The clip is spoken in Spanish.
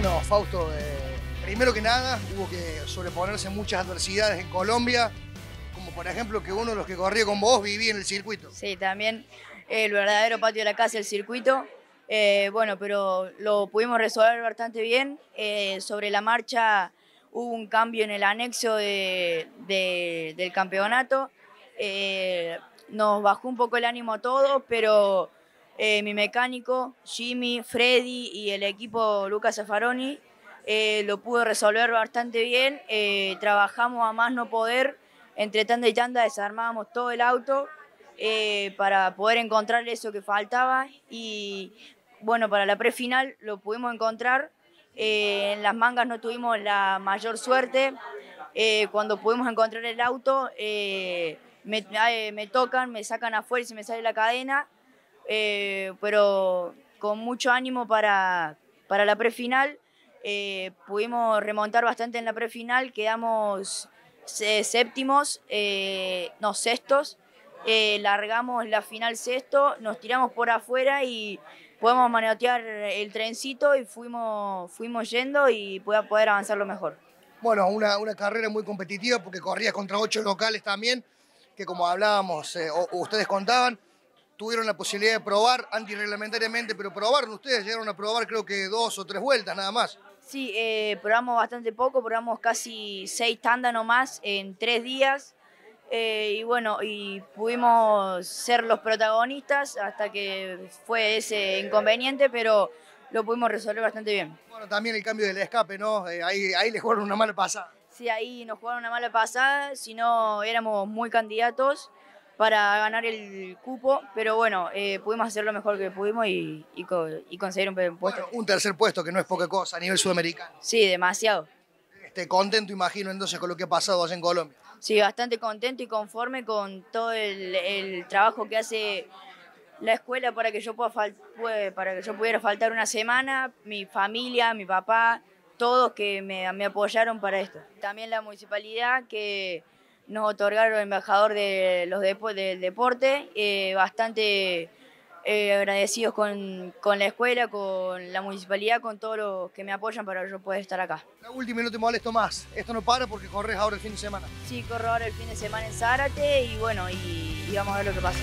Fausto, eh, primero que nada hubo que sobreponerse muchas adversidades en Colombia, como por ejemplo que uno de los que corría con vos vivía en el circuito. Sí, también el verdadero patio de la casa, el circuito. Eh, bueno, pero lo pudimos resolver bastante bien. Eh, sobre la marcha hubo un cambio en el anexo de- de- del campeonato. Eh, nos bajó un poco el ánimo a todos, pero eh, mi mecánico, Jimmy, Freddy y el equipo Lucas Zaffaroni eh, lo pudo resolver bastante bien. Eh, trabajamos a más no poder. Entre tanda y tanda desarmábamos todo el auto para poder encontrar eso que faltaba. Y bueno, para la prefinal lo pudimos encontrar. En las mangas no tuvimos la mayor suerte. Cuando pudimos encontrar el auto, me, me tocan, me sacan afuera y se me sale la cadena. Eh, pero con mucho ánimo para, para la prefinal. Eh, pudimos remontar bastante en la prefinal, quedamos eh, séptimos, eh, no sextos. Largamos la final sexto, nos tiramos por afuera y podemos manotear el trencito y fuimos, fuimos yendo y pueda poder avanzarlo mejor. Bueno, una, una carrera muy competitiva porque corrías contra ocho locales también, que como hablábamos, ustedes contaban, tuvieron la posibilidad de probar antirreglamentariamente, pero probaron ustedes, llegaron a probar creo que dos o tres vueltas nada más. Sí, eh, probamos bastante poco, probamos casi seis tandas nomás en tres días. eh, y bueno, y pudimos ser los protagonistas hasta que fue ese inconveniente, pero lo pudimos resolver bastante bien. Bueno, también el cambio del escape, ¿no? Eh, ahí, ahí les jugaron una mala pasada. Sí, ahí nos jugaron una mala pasada, si no éramos muy candidatos para ganar el cupo, pero bueno, eh, pudimos hacer lo mejor que pudimos y, y y conseguir un puesto. Bueno, un tercer puesto, que no es poca cosa a nivel sudamericano. Sí, demasiado. Este, contento, imagino, entonces, con lo que ha pasado allá en Colombia. Sí, bastante contento y conforme con todo el, el trabajo que hace la escuela para que yo pueda para que yo pudiera faltar una semana, mi familia, mi papá, todos que me, me apoyaron para esto. También la municipalidad que nos otorgaron embajador de los depo- del deporte, eh, bastante eh, agradecidos con, con la escuela, con la municipalidad, con todos los que me apoyan para yo pueda estar acá. La última y no te molesto más. Esto no para porque corres ahora el fin de semana. Sí, corro ahora el fin de semana en Zárate y bueno, y, y vamos a ver lo que pasa.